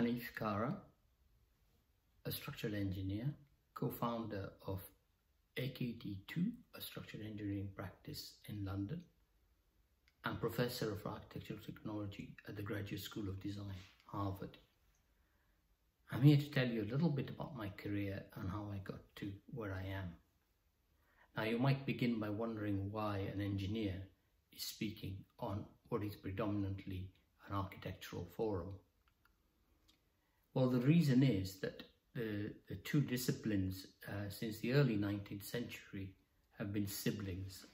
Hanif Kara, a structural engineer, co-founder of AKT II, a structural engineering practice in London, and professor of architectural technology at the Graduate School of Design, Harvard. I'm here to tell you a little bit about my career and how I got to where I am. Now you might begin by wondering why an engineer is speaking on what is predominantly an architectural forum. Well, the reason is that the, the two disciplines uh, since the early 19th century have been siblings.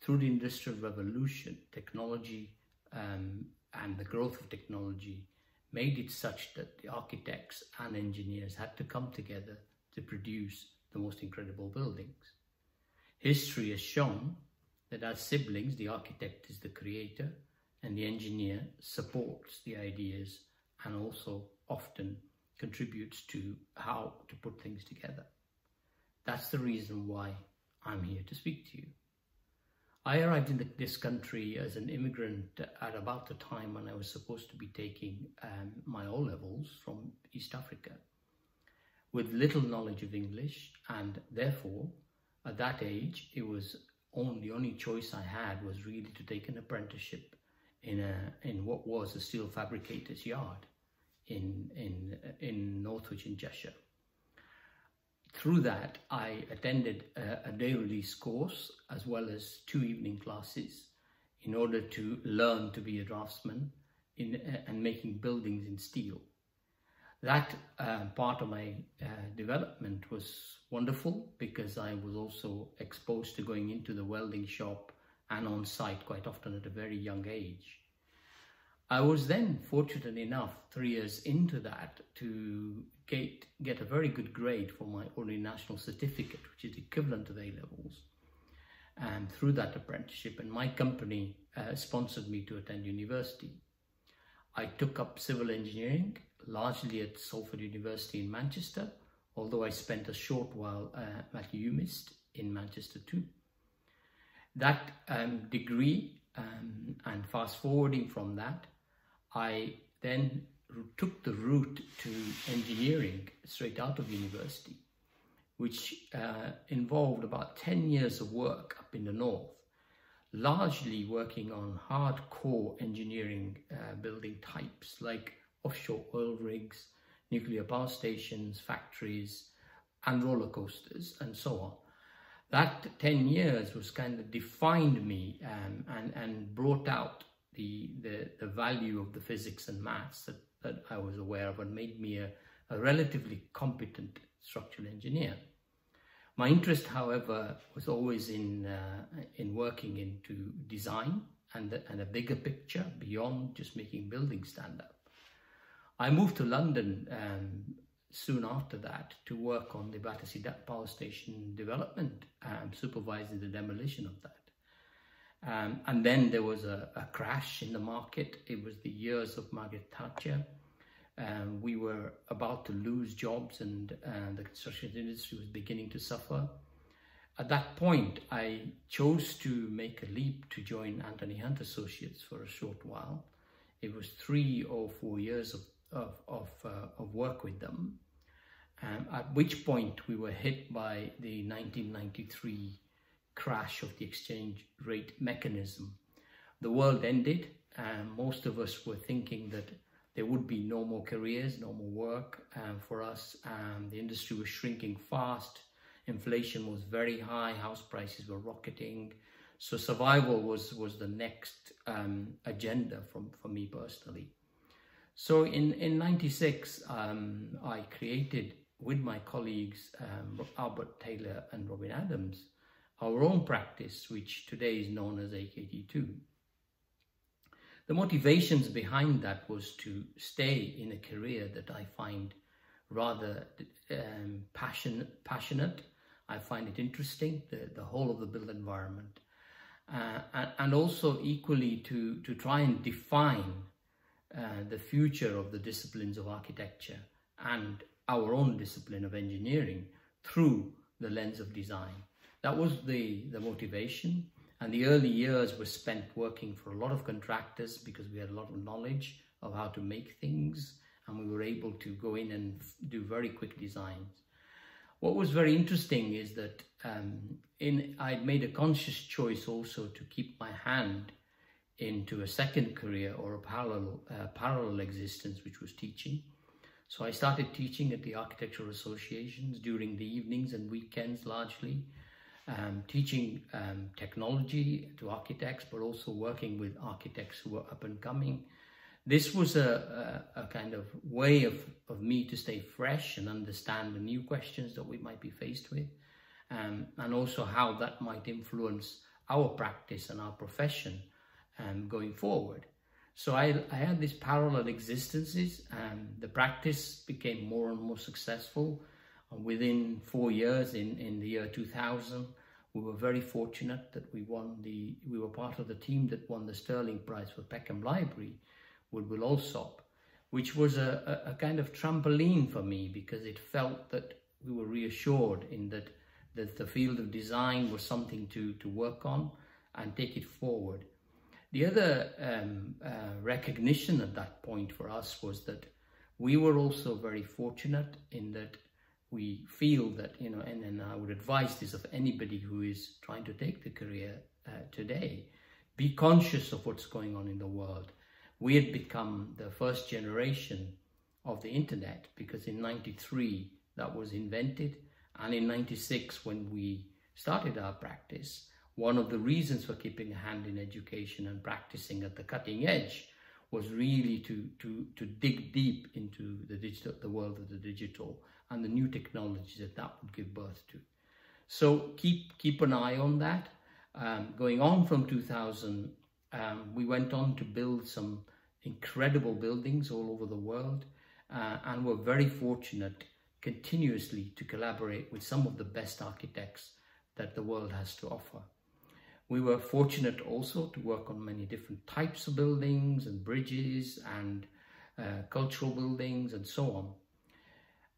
Through the Industrial Revolution, technology um, and the growth of technology made it such that the architects and engineers had to come together to produce the most incredible buildings. History has shown that as siblings, the architect is the creator and the engineer supports the ideas and also often contributes to how to put things together. That's the reason why I'm here to speak to you. I arrived in the, this country as an immigrant at about the time when I was supposed to be taking um, my O levels from East Africa with little knowledge of English and therefore at that age it was the only choice I had was really to take an apprenticeship in a in what was a steel fabricator's yard in in in Northwich in Cheshire. Through that, I attended a, a day release course as well as two evening classes in order to learn to be a draftsman in uh, and making buildings in steel. That uh, part of my uh, development was wonderful because I was also exposed to going into the welding shop and on site quite often at a very young age. I was then fortunate enough, three years into that, to get, get a very good grade for my ordinary national certificate, which is equivalent to the A-levels, and through that apprenticeship. And my company uh, sponsored me to attend university. I took up civil engineering, largely at Salford University in Manchester, although I spent a short while uh, at UMIST in Manchester too. That um, degree, um, and fast forwarding from that, I then took the route to engineering straight out of university, which uh, involved about 10 years of work up in the north, largely working on hardcore engineering uh, building types like offshore oil rigs, nuclear power stations, factories, and roller coasters, and so on. That 10 years was kind of defined me um, and, and brought out the, the, the value of the physics and maths that, that I was aware of and made me a, a relatively competent structural engineer. My interest, however, was always in, uh, in working into design and, the, and a bigger picture beyond just making buildings stand up. I moved to London um, soon after that to work on the Battersea Power Station development, um, supervising the demolition of that. Um, and then there was a, a, crash in the market. It was the years of Margaret Thatcher. Um, we were about to lose jobs and uh, the construction industry was beginning to suffer. At that point, I chose to make a leap to join Anthony Hunt Associates for a short while. It was three or four years of, of, of, uh, of work with them, um, at which point we were hit by the 1993 crash of the exchange rate mechanism. The world ended and most of us were thinking that there would be no more careers, no more work um, for us. Um, the industry was shrinking fast. Inflation was very high. House prices were rocketing. So survival was, was the next um, agenda from, for me personally. So in, in 96, um, I created with my colleagues, um, Albert Taylor and Robin Adams, our own practice, which today is known as AKT II. The motivations behind that was to stay in a career that I find rather um, passionate, passionate. I find it interesting, the, the whole of the built environment. Uh, and, and, also equally to, to try and define uh, the future of the disciplines of architecture and our own discipline of engineering through the lens of design. That was the, the motivation. And the early years were spent working for a lot of contractors because we had a lot of knowledge of how to make things and we were able to go in and do very quick designs. What was very interesting is that um, in I'd made a conscious choice also to keep my hand into a second career or a parallel uh, parallel existence, which was teaching. So I started teaching at the architectural associations during the evenings and weekends largely, um, teaching um, technology to architects, but also working with architects who were up and coming, this was a, a, a, kind of way of, of me to stay fresh and understand the new questions that we might be faced with, um, and also how that might influence our practice and our profession um, going forward. So I, I had these parallel existences and the practice became more and more successful. Within four years, in, in the year 2000, we were very fortunate that we won the, we were part of the team that won the Stirling Prize for Peckham Library with Will Alsop, which was a, a, kind of trampoline for me because it felt that we were reassured in that, that the field of design was something to, to work on and take it forward. The other um, uh, recognition at that point for us was that we were also very fortunate in that we feel that, you know, and, and I would advise this of anybody who is trying to take the career uh, today, be conscious of what's going on in the world. We had become the first generation of the internet because in 93 that was invented and in 96 when we started our practice one of the reasons for keeping a hand in education and practicing at the cutting edge was really to to to dig deep into the digital the world of the digital and the new technologies that that would give birth to so keep keep an eye on that um, going on from 2000 um, we went on to build some incredible buildings all over the world uh, and we're very fortunate continuously to collaborate with some of the best architects that the world has to offer. We were fortunate also to work on many different types of buildings and bridges and uh, cultural buildings and so on.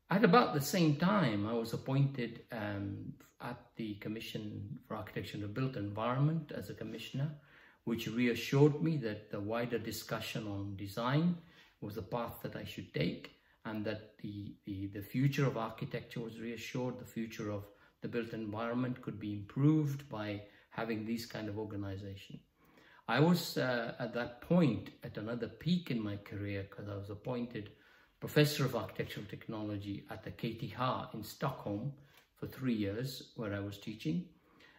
At about the same time, I was appointed um, at the Commission for Architecture and the Built Environment as a commissioner which reassured me that the wider discussion on design was the path that I should take and that the, the, the future of architecture was reassured, the future of the built environment could be improved by having these kind of organization. I was uh, at that point at another peak in my career because I was appointed Professor of Architectural Technology at the KTH in Stockholm for three years where I was teaching.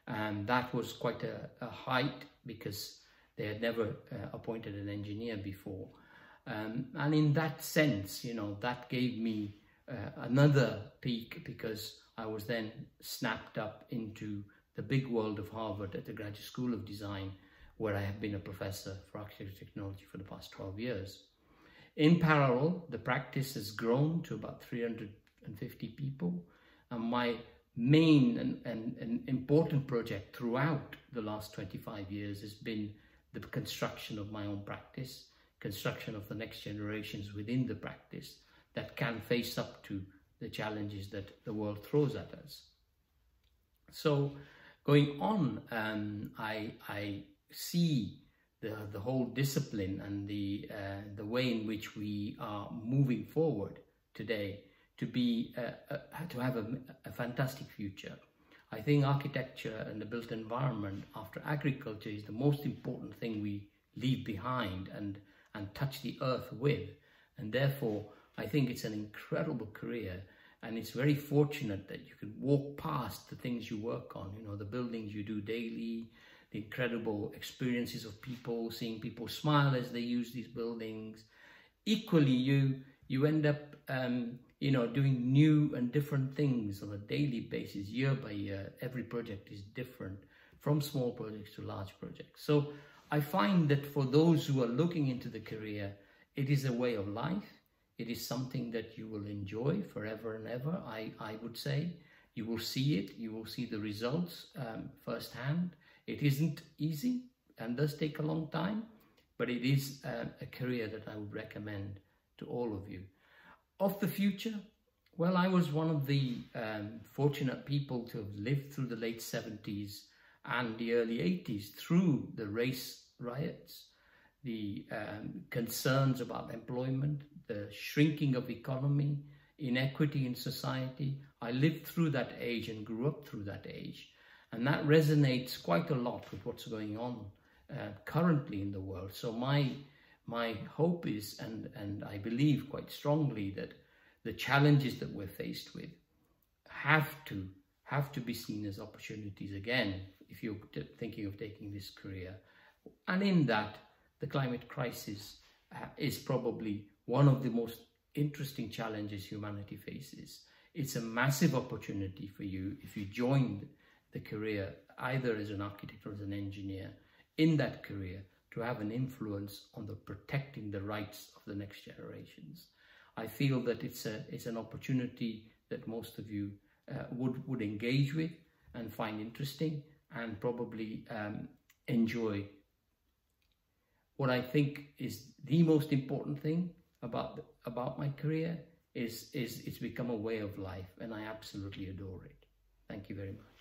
And that was quite a, a height because they had never uh, appointed an engineer before. Um, and in that sense, you know, that gave me uh, another peak because I was then snapped up into the big world of Harvard at the Graduate School of Design, where I have been a professor for architecture technology for the past 12 years. In parallel, the practice has grown to about 350 people, and my main and, and, and important project throughout the last 25 years has been the construction of my own practice, construction of the next generations within the practice that can face up to the challenges that the world throws at us. So going on, um, I, I see the, the whole discipline and the, uh, the way in which we are moving forward today to be uh, uh, to have a, a, fantastic future. I think architecture and the built environment after agriculture is the most important thing we leave behind and, and touch the earth with. And therefore, I think it's an incredible career and it's very fortunate that you can walk past the things you work on, you know, the buildings you do daily, the incredible experiences of people, seeing people smile as they use these buildings. Equally, you you end up um, you know, doing new and different things on a daily basis, year by year. Every project is different from small projects to large projects. So I find that for those who are looking into the career, it is a way of life. It is something that you will enjoy forever and ever, I, I would say. You will see it, you will see the results um, firsthand. It isn't easy and does take a long time, but it is uh, a career that I would recommend to all of you. Of the future, well, I was one of the um, fortunate people to have lived through the late 70s and the early 80s through the race riots, the um, concerns about employment, the shrinking of economy, inequity in society. I lived through that age and grew up through that age. And that resonates quite a lot with what's going on uh, currently in the world. So my my hope is, and, and I believe quite strongly that the challenges that we're faced with have to have to be seen as opportunities again if you're thinking of taking this career. And in that, the climate crisis uh, is probably one of the most interesting challenges humanity faces. It's a massive opportunity for you if you join the career either as an architect or as an engineer in that career to have an influence on the protecting the rights of the next generations. I feel that it's a it's an opportunity that most of you uh, would would engage with and find interesting and probably um, enjoy. What I think is the most important thing about about my career is is it's become a way of life, and I absolutely adore it. Thank you very much.